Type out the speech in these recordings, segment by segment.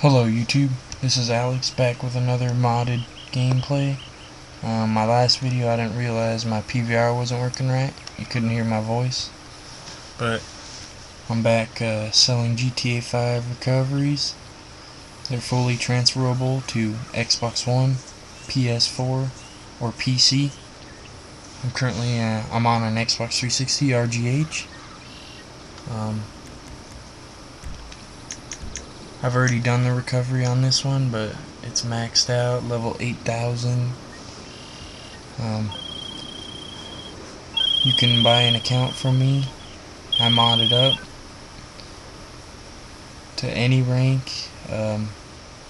Hello YouTube, this is Alex back with another modded gameplay. Um, my last video I didn't realize my PVR wasn't working right. You couldn't hear my voice. But I'm back uh, selling GTA 5 recoveries. They're fully transferable to Xbox One, PS4, or PC. I'm currently uh, I'm on an Xbox 360 RGH. Um, I've already done the recovery on this one, but it's maxed out, level 8000. Um, you can buy an account from me. I mod it up to any rank, um,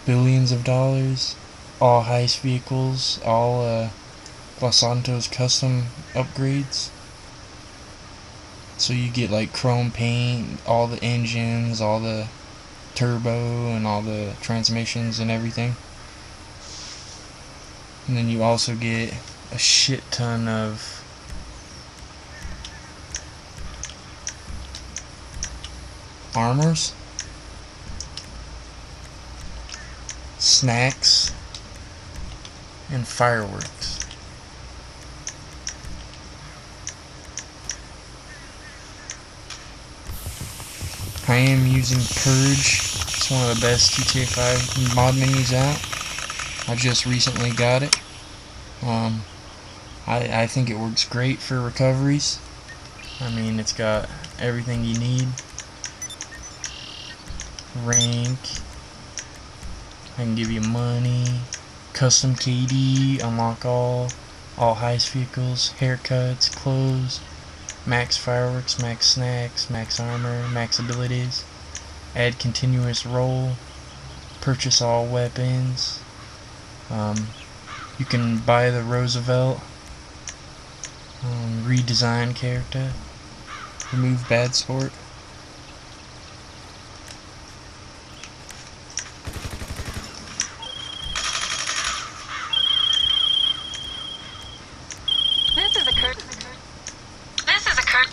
billions of dollars, all heist vehicles, all uh, Los Santos custom upgrades. So you get like chrome paint, all the engines, all the turbo and all the transmissions and everything. And then you also get a shit ton of armors, snacks, and fireworks. I am using Purge. One of the best GTA 5 mod menus out. I just recently got it. Um, I, I think it works great for recoveries. I mean, it's got everything you need. Rank. I can give you money. Custom KD. Unlock all. All heist vehicles. Haircuts. Clothes max fireworks, max snacks, max armor, max abilities, add continuous roll, purchase all weapons. Um, you can buy the Roosevelt, um, redesign character, remove bad sport. This is a cur- This is a cur-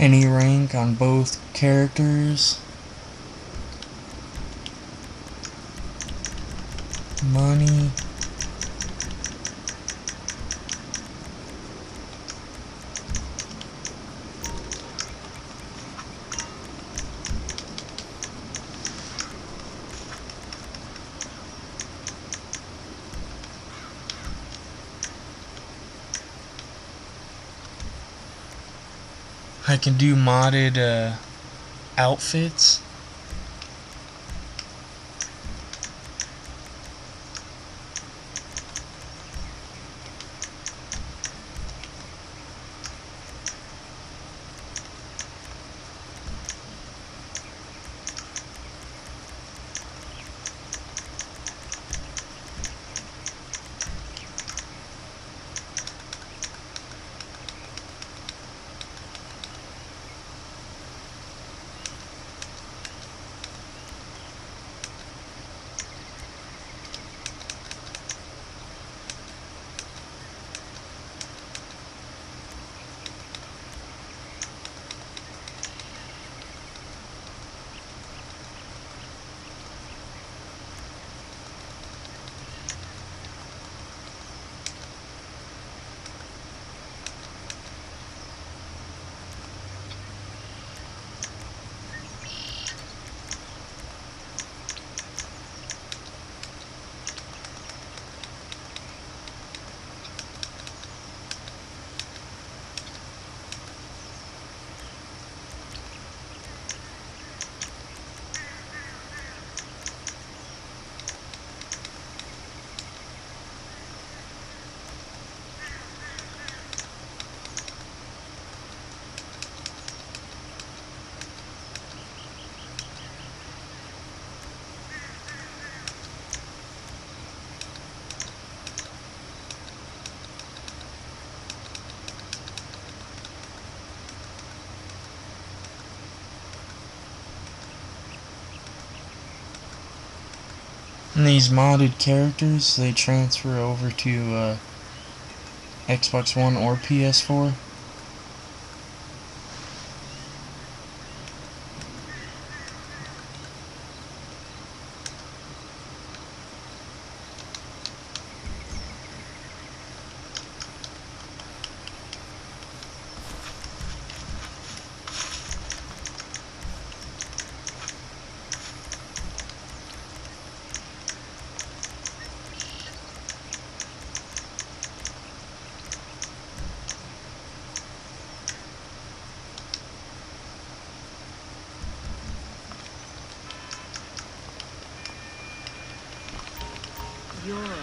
Any rank on both characters. Money. I can do modded uh, outfits. And these modded characters, they transfer over to uh, Xbox One or PS4. You're